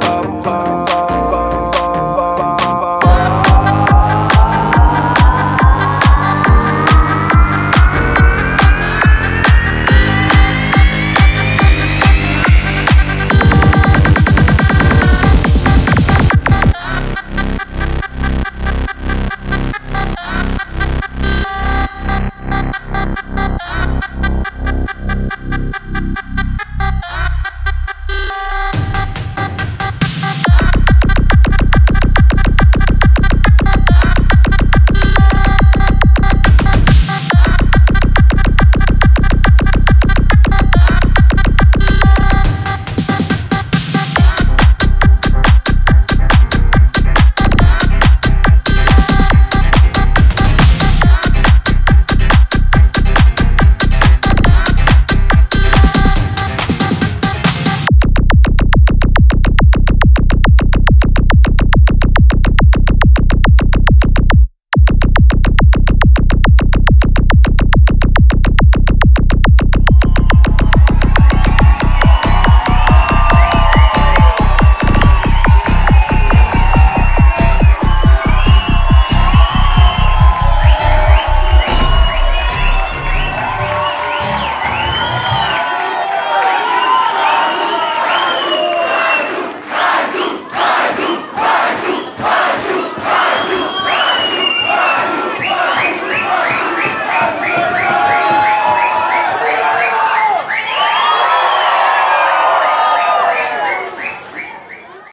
Pop, pop.